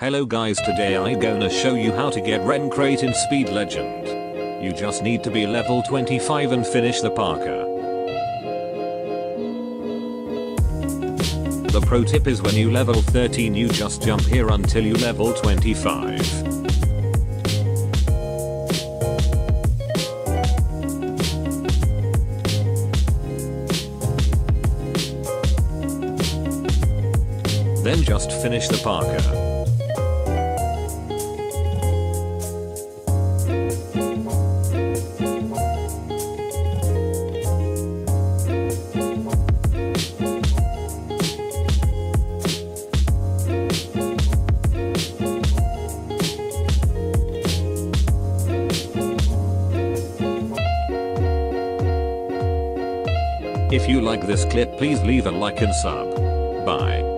Hello guys today I gonna show you how to get Wren Crate in Speed Legend. You just need to be level 25 and finish the parkour. The pro tip is when you level 13 you just jump here until you level 25. Then just finish the parkour. If you like this clip please leave a like and sub. Bye.